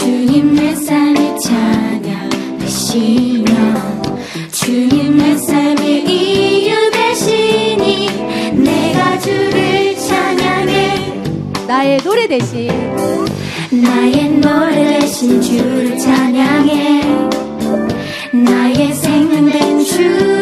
주님 내 삶이 찬양되시며 주님 내 삶의 이유 되시니 내가 주를 찬양해. 나의 노래 대신. 나의 노래 대신 주를 찬양해. 나의 생명된 주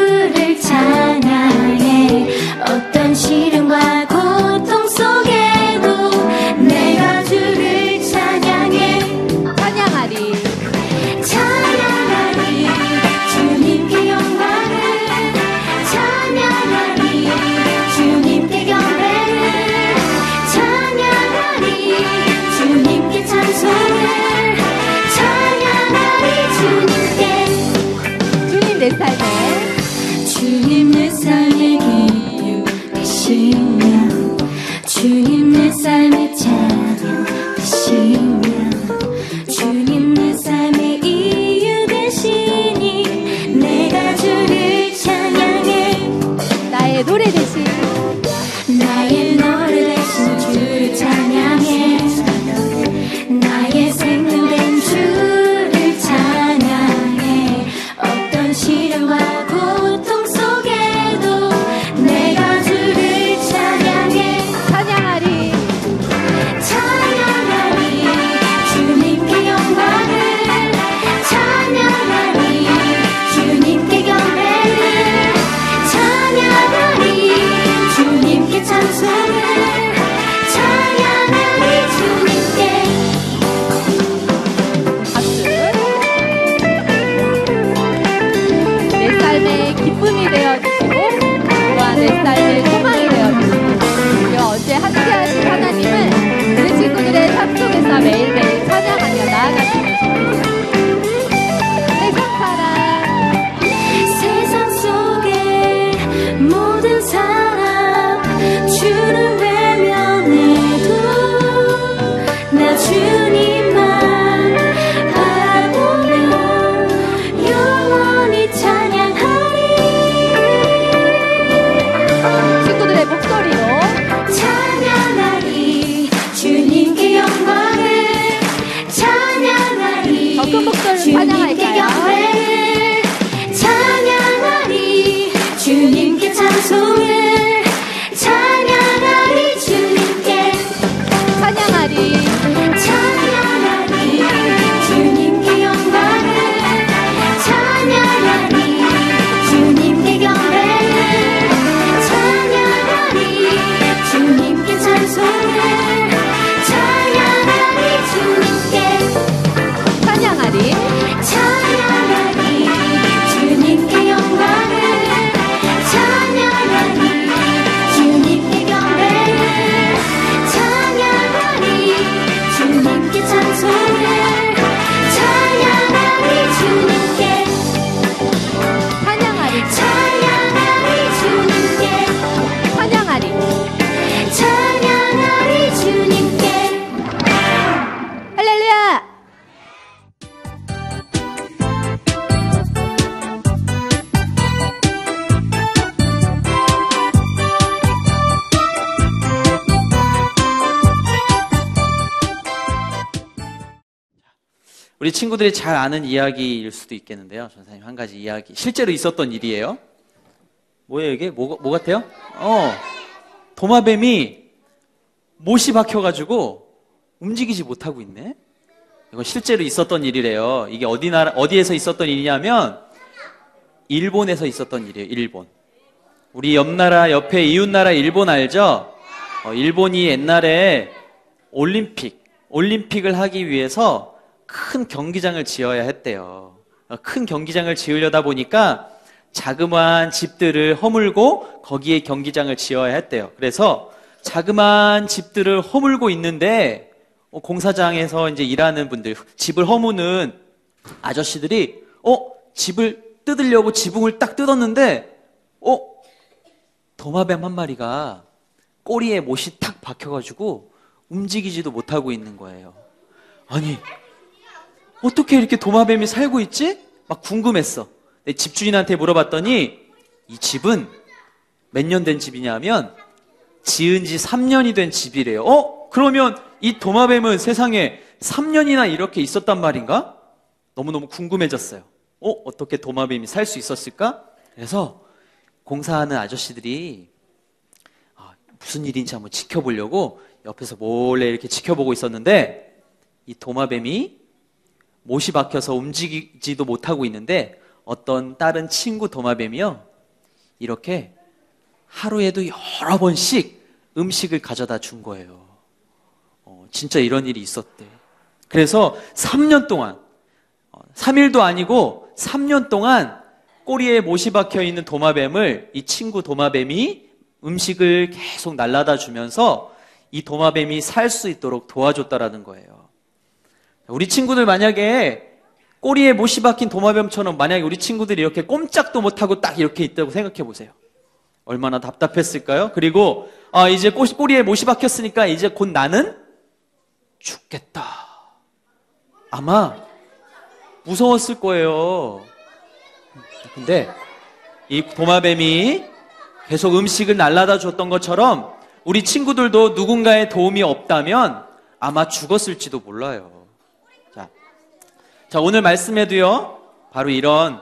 で最 친구들이 잘 아는 이야기일 수도 있겠는데요. 전사님 한 가지 이야기. 실제로 있었던 일이에요. 뭐예요, 이게? 뭐, 뭐 같아요? 어. 도마뱀이 못이 박혀가지고 움직이지 못하고 있네? 이건 실제로 있었던 일이래요. 이게 어디 나라, 어디에서 있었던 일이냐면, 일본에서 있었던 일이에요, 일본. 우리 옆나라, 옆에 이웃나라 일본 알죠? 어, 일본이 옛날에 올림픽, 올림픽을 하기 위해서 큰 경기장을 지어야 했대요. 어, 큰 경기장을 지으려다 보니까 자그마한 집들을 허물고 거기에 경기장을 지어야 했대요. 그래서 자그마한 집들을 허물고 있는데 어, 공사장에서 이제 일하는 분들 집을 허무는 아저씨들이 어 집을 뜯으려고 지붕을 딱 뜯었는데 어 도마뱀 한 마리가 꼬리에 못이 탁 박혀가지고 움직이지도 못하고 있는 거예요. 아니 어떻게 이렇게 도마뱀이 살고 있지? 막 궁금했어. 내 집주인한테 물어봤더니 이 집은 몇 년 된 집이냐면 지은 지 3년이 된 집이래요. 어? 그러면 이 도마뱀은 세상에 3년이나 이렇게 있었단 말인가? 너무너무 궁금해졌어요. 어? 어떻게 도마뱀이 살 수 있었을까? 그래서 공사하는 아저씨들이 아, 무슨 일인지 한번 지켜보려고 옆에서 몰래 이렇게 지켜보고 있었는데 이 도마뱀이 못이 박혀서 움직이지도 못하고 있는데 어떤 다른 친구 도마뱀이요. 이렇게 하루에도 여러 번씩 음식을 가져다 준 거예요. 어, 진짜 이런 일이 있었대. 그래서 3년 동안, 어, 3일도 아니고 3년 동안 꼬리에 못이 박혀 있는 도마뱀을 이 친구 도마뱀이 음식을 계속 날라다 주면서 이 도마뱀이 살 수 있도록 도와줬다라는 거예요. 우리 친구들 만약에 꼬리에 못이 박힌 도마뱀처럼 만약에 우리 친구들이 이렇게 꼼짝도 못하고 딱 이렇게 있다고 생각해 보세요. 얼마나 답답했을까요? 그리고 아 이제 꼬- 꼬리에 못이 박혔으니까 이제 곧 나는 죽겠다. 아마 무서웠을 거예요. 근데 이 도마뱀이 계속 음식을 날라다 줬던 것처럼 우리 친구들도 누군가의 도움이 없다면 아마 죽었을지도 몰라요. 자, 자 오늘 말씀에도요 바로 이런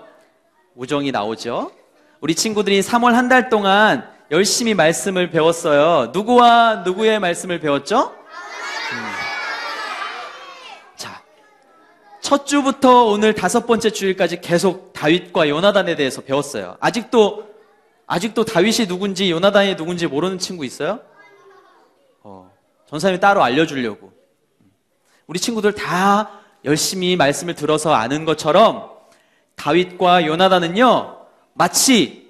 우정이 나오죠. 우리 친구들이 3월 한 달 동안 열심히 말씀을 배웠어요. 누구와 누구의 말씀을 배웠죠? 음. 자, 첫 주부터 오늘 다섯 번째 주일까지 계속 다윗과 요나단에 대해서 배웠어요. 아직도 아직도 다윗이 누군지 요나단이 누군지 모르는 친구 있어요? 어, 전사님이 따로 알려주려고. 우리 친구들 다 열심히 말씀을 들어서 아는 것처럼 다윗과 요나단은요 마치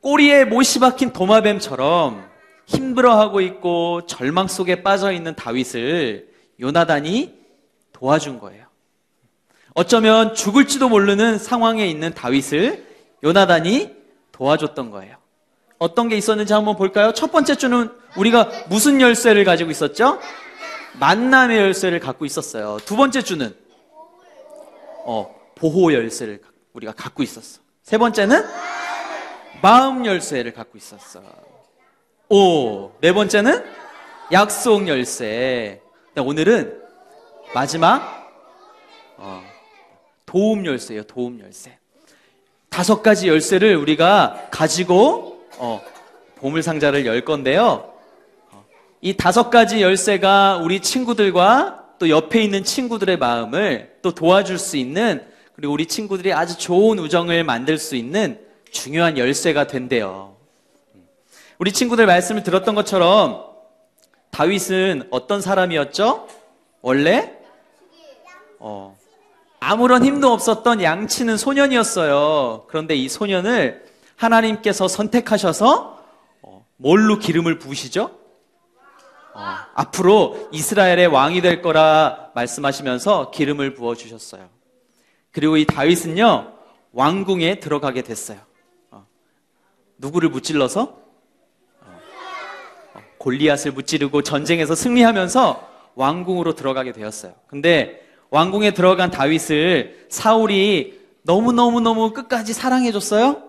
꼬리에 못이 박힌 도마뱀처럼 힘들어하고 있고 절망 속에 빠져 있는 다윗을 요나단이 도와준 거예요. 어쩌면 죽을지도 모르는 상황에 있는 다윗을 요나단이 도와줬던 거예요. 어떤 게 있었는지 한번 볼까요? 첫 번째 주는 우리가 무슨 열쇠를 가지고 있었죠? 만남의 열쇠를 갖고 있었어요. 두 번째 주는 어, 보호 열쇠를 우리가 갖고 있었어. 세 번째는 마음 열쇠를 갖고 있었어. 오, 네 번째는 약속 열쇠. 근데 오늘은 마지막 어, 도움 열쇠예요. 도움 열쇠. 다섯 가지 열쇠를 우리가 가지고 어, 보물 상자를 열 건데요. 어, 이 다섯 가지 열쇠가 우리 친구들과 또 옆에 있는 친구들의 마음을 또 도와줄 수 있는 그리고 우리 친구들이 아주 좋은 우정을 만들 수 있는 중요한 열쇠가 된대요. 우리 친구들 말씀을 들었던 것처럼 다윗은 어떤 사람이었죠? 원래 어, 아무런 힘도 없었던 양치는 소년이었어요. 그런데 이 소년을 하나님께서 선택하셔서 어, 뭘로 기름을 부으시죠? 어, 앞으로 이스라엘의 왕이 될 거라 말씀하시면서 기름을 부어 주셨어요. 그리고 이 다윗은요 왕궁에 들어가게 됐어요. 어, 누구를 무찔러서 어, 어, 골리앗을 무찌르고 전쟁에서 승리하면서 왕궁으로 들어가게 되었어요. 근데 왕궁에 들어간 다윗을 사울이 너무너무너무 끝까지 사랑해줬어요?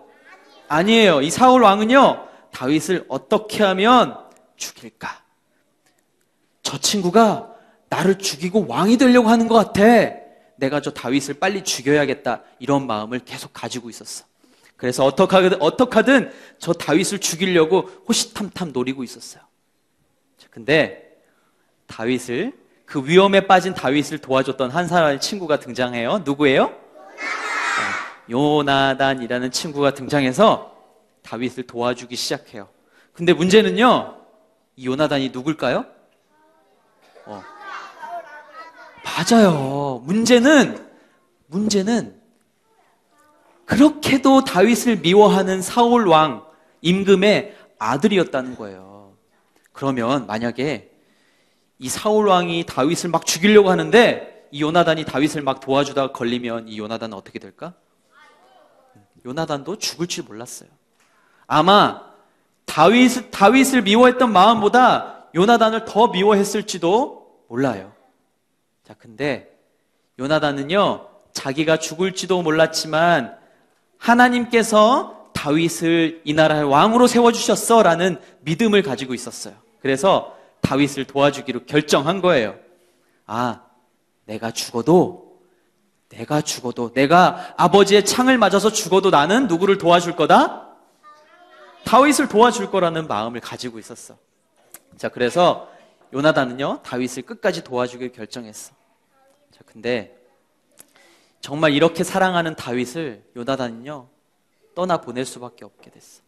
아니에요. 이 사울 왕은요, 다윗을 어떻게 하면 죽일까? 저 친구가 나를 죽이고 왕이 되려고 하는 것 같아. 내가 저 다윗을 빨리 죽여야겠다. 이런 마음을 계속 가지고 있었어. 그래서 어떡하든, 어떡하든 저 다윗을 죽이려고 호시탐탐 노리고 있었어요. 자, 근데 다윗을 그 위험에 빠진 다윗을 도와줬던 한 사람의 친구가 등장해요. 누구예요? 어, 요나단이라는 친구가 등장해서 다윗을 도와주기 시작해요. 근데 문제는요, 이 요나단이 누굴까요? 어. 맞아요. 문제는 문제는 그렇게도 다윗을 미워하는 사울 왕 임금의 아들이었다는 거예요. 그러면 만약에 이 사울 왕이 다윗을 막 죽이려고 하는데 이 요나단이 다윗을 막 도와주다가 걸리면 이 요나단은 어떻게 될까? 요나단도 죽을 줄 몰랐어요. 아마 다윗, 다윗을 미워했던 마음보다 요나단을 더 미워했을지도 몰라요. 자, 근데 요나단은요, 자기가 죽을지도 몰랐지만 하나님께서 다윗을 이 나라의 왕으로 세워주셨어 라는 믿음을 가지고 있었어요. 그래서 다윗을 도와주기로 결정한 거예요. 아, 내가 죽어도, 내가 죽어도, 내가 아버지의 창을 맞아서 죽어도 나는 누구를 도와줄 거다? 다윗을 도와줄 거라는 마음을 가지고 있었어. 자, 그래서 요나단은요, 다윗을 끝까지 도와주기로 결정했어. 자, 근데 정말 이렇게 사랑하는 다윗을 요나단은요, 떠나 보낼 수밖에 없게 됐어.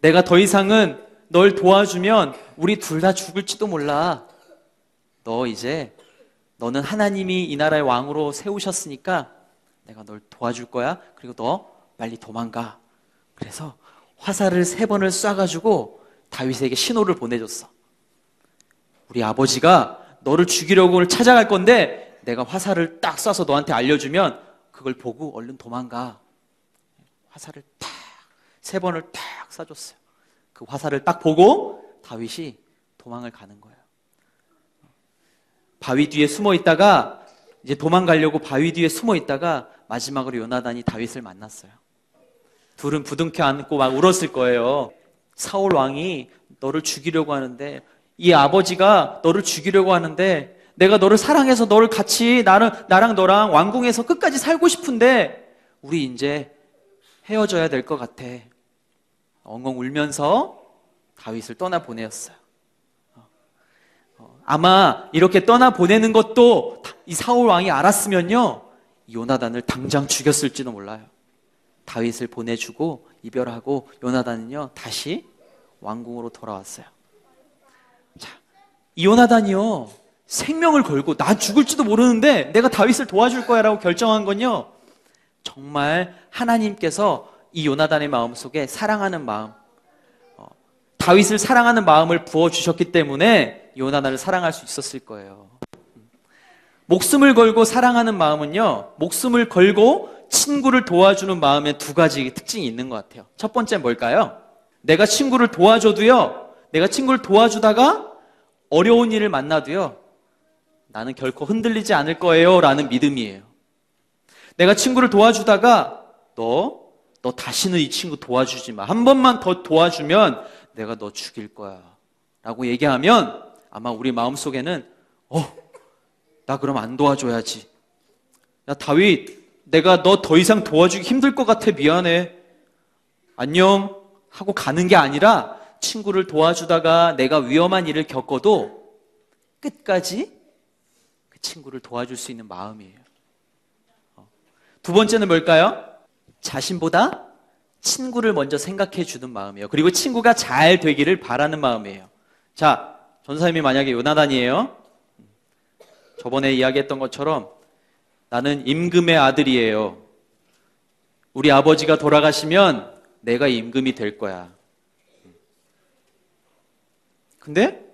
내가 더 이상은 널 도와주면 우리 둘 다 죽을지도 몰라. 너 이제 너는 하나님이 이 나라의 왕으로 세우셨으니까 내가 널 도와줄 거야. 그리고 너 빨리 도망가. 그래서 화살을 세 번을 쏴가지고 다윗에게 신호를 보내줬어. 우리 아버지가 너를 죽이려고 찾아갈 건데 내가 화살을 딱 쏴서 너한테 알려주면 그걸 보고 얼른 도망가. 화살을 딱세 번을 딱 쏴줬어요. 그 화살을 딱 보고 다윗이 도망을 가는 거예요. 바위 뒤에 숨어 있다가 이제 도망가려고 바위 뒤에 숨어 있다가 마지막으로 요나단이 다윗을 만났어요. 둘은 부둥켜 안고 막 울었을 거예요. 사울 왕이 너를 죽이려고 하는데 이 아버지가 너를 죽이려고 하는데 내가 너를 사랑해서 너를 같이 나랑 나랑 너랑 왕궁에서 끝까지 살고 싶은데 우리 이제 헤어져야 될 것 같아. 엉엉 울면서 다윗을 떠나 보내었어요. 어, 아마 이렇게 떠나 보내는 것도 이 사울 왕이 알았으면요 요나단을 당장 죽였을지도 몰라요. 다윗을 보내주고 이별하고 요나단은요 다시 왕궁으로 돌아왔어요. 자, 이 요나단이요 생명을 걸고 나 죽을지도 모르는데 내가 다윗을 도와줄 거야라고 결정한 건요 정말 하나님께서 이 요나단의 마음 속에 사랑하는 마음, 어, 다윗을 사랑하는 마음을 부어 주셨기 때문에 요나단을 사랑할 수 있었을 거예요. 목숨을 걸고 사랑하는 마음은요 목숨을 걸고 친구를 도와주는 마음에 두 가지 특징이 있는 것 같아요. 첫 번째 뭘까요? 내가 친구를 도와줘도요, 내가 친구를 도와주다가 어려운 일을 만나도요, 나는 결코 흔들리지 않을 거예요. 라는 믿음이에요. 내가 친구를 도와주다가, 너, 너 다시는 이 친구 도와주지 마. 한 번만 더 도와주면 내가 너 죽일 거야. 라고 얘기하면 아마 우리 마음 속에는, 어, 나 그럼 안 도와줘야지. 야, 다윗, 내가 너 더 이상 도와주기 힘들 것 같아. 미안해. 안녕. 하고 가는 게 아니라 친구를 도와주다가 내가 위험한 일을 겪어도 끝까지 그 친구를 도와줄 수 있는 마음이에요. 어. 두 번째는 뭘까요? 자신보다 친구를 먼저 생각해 주는 마음이에요. 그리고 친구가 잘 되기를 바라는 마음이에요. 자, 전사님이 만약에 요나단이에요. 저번에 이야기했던 것처럼 나는 임금의 아들이에요. 우리 아버지가 돌아가시면 내가 임금이 될 거야. 근데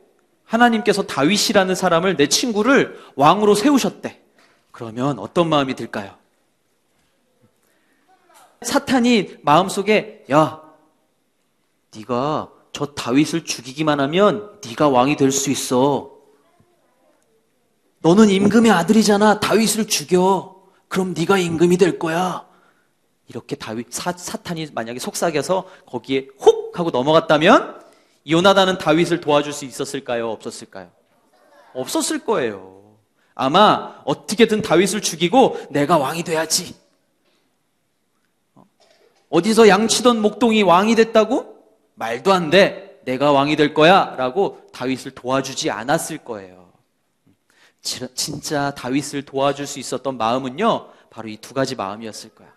하나님께서 다윗이라는 사람을 내 친구를 왕으로 세우셨대. 그러면 어떤 마음이 들까요? 사탄이 마음속에 야, 네가 저 다윗을 죽이기만 하면 네가 왕이 될 수 있어. 너는 임금의 아들이잖아. 다윗을 죽여. 그럼 네가 임금이 될 거야. 이렇게 다윗 사, 사탄이 만약에 속삭여서 거기에 혹 하고 넘어갔다면 요나단은 다윗을 도와줄 수 있었을까요? 없었을까요? 없었을 거예요. 아마 어떻게든 다윗을 죽이고 내가 왕이 돼야지. 어디서 양치던 목동이 왕이 됐다고? 말도 안 돼. 내가 왕이 될 거야. 라고 다윗을 도와주지 않았을 거예요. 진짜 다윗을 도와줄 수 있었던 마음은요, 바로 이 두 가지 마음이었을 거야.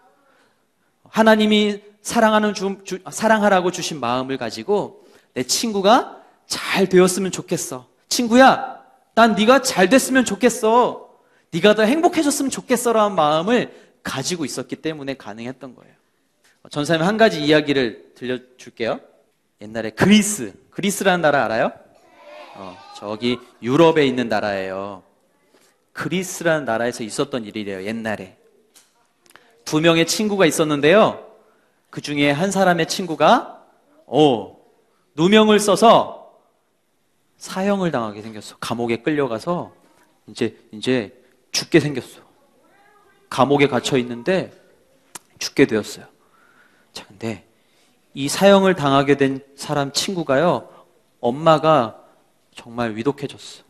하나님이 사랑하는 주, 주, 사랑하라고 주신 마음을 가지고 내 친구가 잘 되었으면 좋겠어. 친구야, 난 네가 잘 됐으면 좋겠어. 네가 더 행복해졌으면 좋겠어라는 마음을 가지고 있었기 때문에 가능했던 거예요. 전사님 한 가지 이야기를 들려줄게요. 옛날에 그리스, 그리스라는 나라 알아요? 어, 저기 유럽에 있는 나라예요. 그리스라는 나라에서 있었던 일이래요. 옛날에 두 명의 친구가 있었는데요. 그 중에 한 사람의 친구가 어, 누명을 써서 사형을 당하게 생겼어. 감옥에 끌려가서 이제 이제 죽게 생겼어. 감옥에 갇혀 있는데 죽게 되었어요. 자, 근데 이 사형을 당하게 된 사람 친구가요. 엄마가 정말 위독해졌어.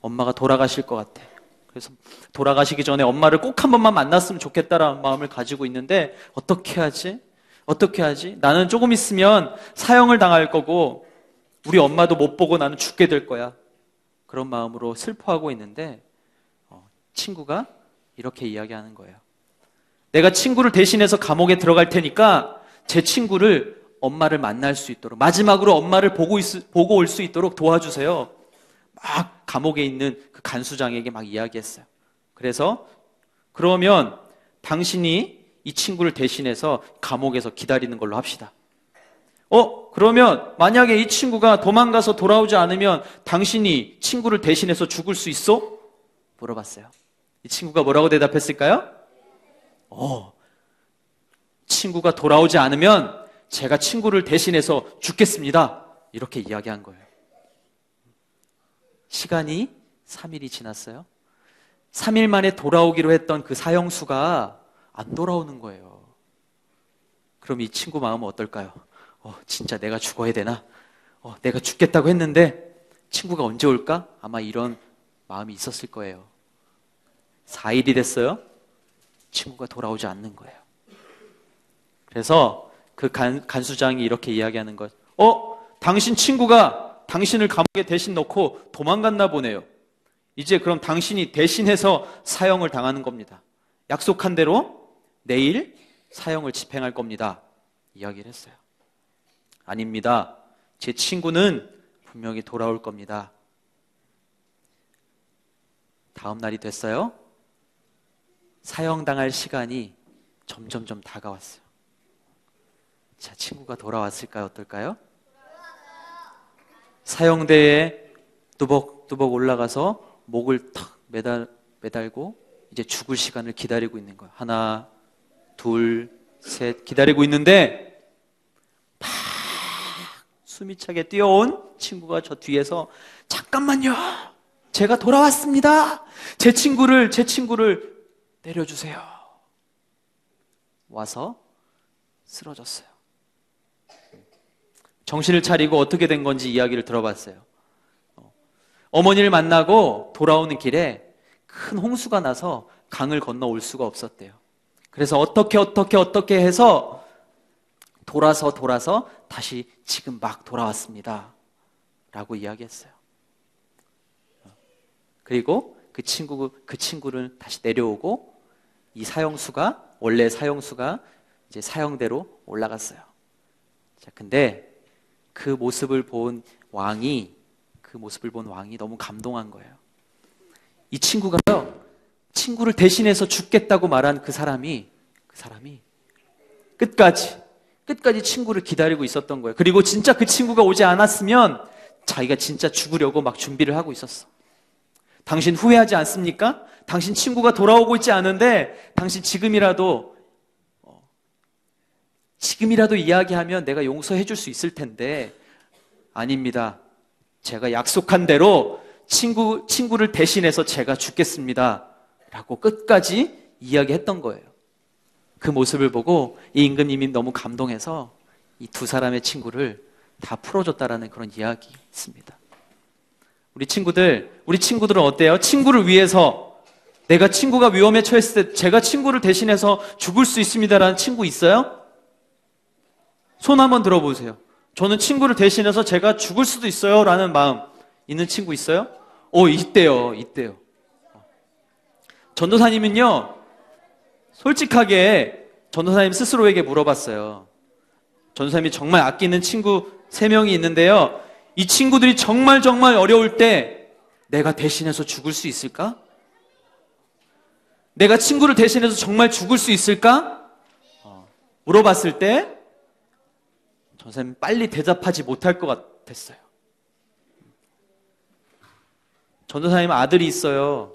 엄마가 돌아가실 것 같아. 그래서 돌아가시기 전에 엄마를 꼭 한 번만 만났으면 좋겠다라는 마음을 가지고 있는데 어떻게 하지? 어떻게 하지? 나는 조금 있으면 사형을 당할 거고 우리 엄마도 못 보고 나는 죽게 될 거야. 그런 마음으로 슬퍼하고 있는데 어, 친구가 이렇게 이야기하는 거예요. 내가 친구를 대신해서 감옥에 들어갈 테니까 제 친구를 엄마를 만날 수 있도록 마지막으로 엄마를 보고, 있, 보고 올 수 있도록 도와주세요. 막 감옥에 있는 그 간수장에게 막 이야기했어요. 그래서 그러면 당신이 이 친구를 대신해서 감옥에서 기다리는 걸로 합시다. 어, 그러면 만약에 이 친구가 도망가서 돌아오지 않으면 당신이 친구를 대신해서 죽을 수 있어? 물어봤어요. 이 친구가 뭐라고 대답했을까요? 어, 친구가 돌아오지 않으면 제가 친구를 대신해서 죽겠습니다. 이렇게 이야기한 거예요. 시간이 3일이 지났어요. 3일 만에 돌아오기로 했던 그 사형수가 안 돌아오는 거예요. 그럼 이 친구 마음은 어떨까요? 어, 진짜 내가 죽어야 되나? 어, 내가 죽겠다고 했는데 친구가 언제 올까? 아마 이런 마음이 있었을 거예요. 4일이 됐어요. 친구가 돌아오지 않는 거예요. 그래서 그 간, 간수장이 이렇게 이야기하는 것. 어? 당신 친구가 당신을 감옥에 대신 넣고 도망갔나 보네요. 이제 그럼 당신이 대신해서 사형을 당하는 겁니다. 약속한 대로 내일 사형을 집행할 겁니다. 이야기를 했어요. 아닙니다. 제 친구는 분명히 돌아올 겁니다. 다음 날이 됐어요. 사형당할 시간이 점점점 다가왔어요. 자, 친구가 돌아왔을까요? 어떨까요? 사형대에 뚜벅뚜벅 올라가서 목을 탁 매달, 매달고 이제 죽을 시간을 기다리고 있는 거예요. 하나, 둘, 셋 기다리고 있는데 팍 숨이 차게 뛰어온 친구가 저 뒤에서 잠깐만요. 제가 돌아왔습니다. 제 친구를 제 친구를 내려주세요. 와서 쓰러졌어요. 정신을 차리고 어떻게 된 건지 이야기를 들어봤어요. 어머니를 만나고 돌아오는 길에 큰 홍수가 나서 강을 건너 올 수가 없었대요. 그래서 어떻게 어떻게 어떻게 해서 돌아서 돌아서 다시 지금 막 돌아왔습니다. 라고 이야기했어요. 그리고 그 친구, 그 친구를 다시 내려오고 이 사형수가, 원래 사형수가 이제 사형대로 올라갔어요. 자, 근데 그 모습을 본 왕이, 그 모습을 본 왕이 너무 감동한 거예요. 이 친구가요, 친구를 대신해서 죽겠다고 말한 그 사람이, 그 사람이 끝까지, 끝까지 친구를 기다리고 있었던 거예요. 그리고 진짜 그 친구가 오지 않았으면 자기가 진짜 죽으려고 막 준비를 하고 있었어. 당신 후회하지 않습니까? 당신 친구가 돌아오고 있지 않은데 당신 지금이라도 어, 지금이라도 이야기하면 내가 용서해 줄 수 있을 텐데 아닙니다. 제가 약속한 대로 친구 친구를 대신해서 제가 죽겠습니다. 라고 끝까지 이야기했던 거예요. 그 모습을 보고 이 임금님이 너무 감동해서 이 두 사람의 친구를 다 풀어줬다라는 그런 이야기 있습니다. 우리 친구들, 우리 친구들은 어때요? 친구를 위해서 내가 친구가 위험에 처했을 때 제가 친구를 대신해서 죽을 수 있습니다라는 친구 있어요? 손 한번 들어보세요. 저는 친구를 대신해서 제가 죽을 수도 있어요. 라는 마음 있는 친구 있어요? 오, 있대요. 있대요. 전도사님은요, 솔직하게 전도사님 스스로에게 물어봤어요. 전도사님이 정말 아끼는 친구 세 명이 있는데요. 이 친구들이 정말 정말 어려울 때 내가 대신해서 죽을 수 있을까? 내가 친구를 대신해서 정말 죽을 수 있을까? 어, 물어봤을 때 전사님 빨리 대답하지 못할 것 같았어요. 전도사님 아들이 있어요.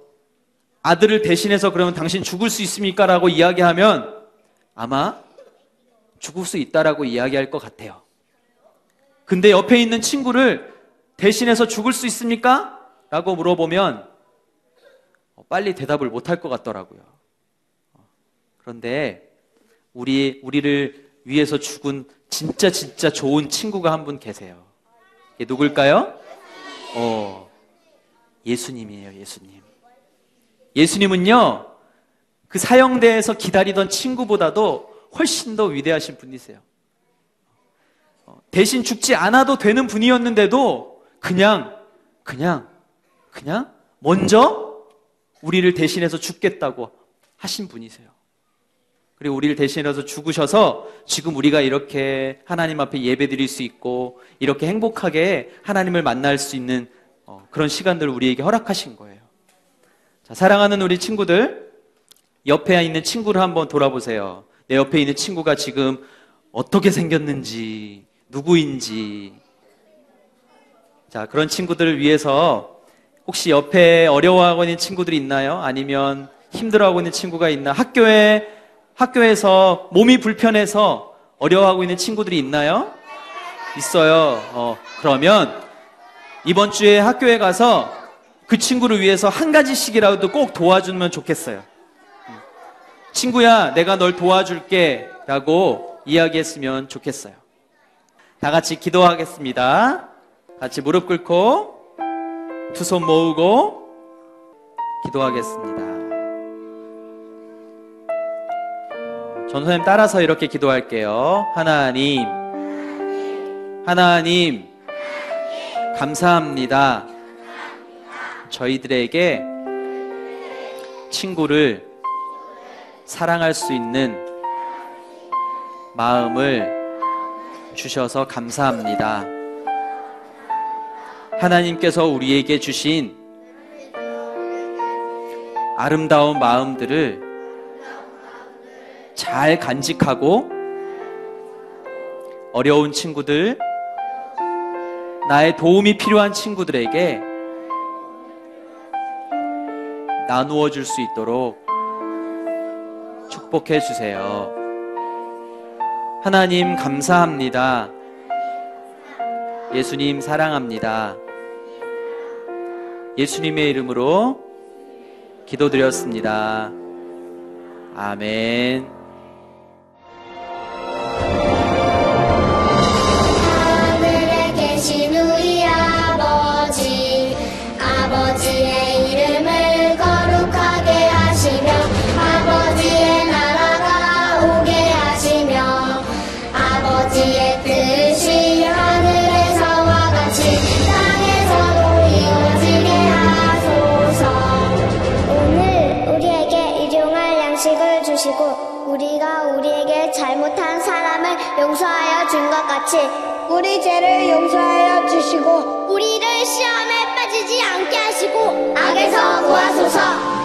아들을 대신해서 그러면 당신 죽을 수 있습니까? 라고 이야기하면 아마 죽을 수 있다라고 이야기할 것 같아요. 근데 옆에 있는 친구를 대신해서 죽을 수 있습니까? 라고 물어보면 어, 빨리 대답을 못 할 것 같더라고요. 어, 그런데 우리, 우리를 위해서 죽은 진짜 진짜 좋은 친구가 한 분 계세요. 누굴까요? 어, 예수님이에요, 예수님. 예수님은요, 그 사형대에서 기다리던 친구보다도 훨씬 더 위대하신 분이세요. 어, 대신 죽지 않아도 되는 분이었는데도 그냥, 그냥, 그냥 먼저 우리를 대신해서 죽겠다고 하신 분이세요. 그리고 우리를 대신해서 죽으셔서 지금 우리가 이렇게 하나님 앞에 예배 드릴 수 있고 이렇게 행복하게 하나님을 만날 수 있는 어, 그런 시간들을 우리에게 허락하신 거예요. 자, 사랑하는 우리 친구들, 옆에 있는 친구를 한번 돌아보세요. 내 옆에 있는 친구가 지금 어떻게 생겼는지, 누구인지. 자, 그런 친구들을 위해서 혹시 옆에 어려워하고 있는 친구들이 있나요? 아니면 힘들어하고 있는 친구가 있나? 학교에, 학교에서 몸이 불편해서 어려워하고 있는 친구들이 있나요? 있어요. 어, 그러면 이번 주에 학교에 가서 그 친구를 위해서 한 가지씩이라도 꼭 도와주면 좋겠어요. 친구야, 내가 널 도와줄게. 라고 이야기했으면 좋겠어요. 다 같이 기도하겠습니다. 같이 무릎 꿇고 두 손 모으고 기도하겠습니다. 전 선생님 따라서 이렇게 기도할게요. 하나님, 하나님, 감사합니다. 저희들에게 친구를 사랑할 수 있는 마음을 주셔서 감사합니다. 하나님께서 우리에게 주신 아름다운 마음들을 잘 간직하고 어려운 친구들, 나의 도움이 필요한 친구들에게 나누어 줄 수 있도록 축복해 주세요. 하나님 감사합니다. 예수님 사랑합니다. 예수님의 이름으로 기도드렸습니다. 아멘. 것 같이 우리 죄를 용서하여 주시고 우리를 시험에 빠지지 않게 하시고 악에서 구하소서